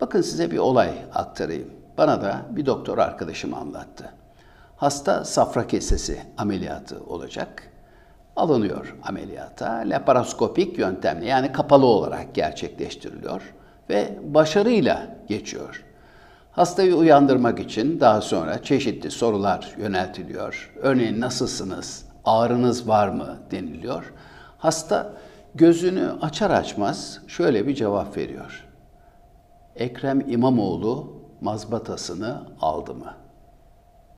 Bakın size bir olay aktarayım. Bana da bir doktor arkadaşım anlattı. Hasta safra kesesi ameliyatı olacak. Alınıyor ameliyata. Laparoskopik yöntemle yani kapalı olarak gerçekleştiriliyor ve başarıyla geçiyor. Hastayı uyandırmak için daha sonra çeşitli sorular yöneltiliyor. Örneğin nasılsınız, ağrınız var mı deniliyor. Hasta gözünü açar açmaz şöyle bir cevap veriyor. Ekrem İmamoğlu mazbatasını aldı mı?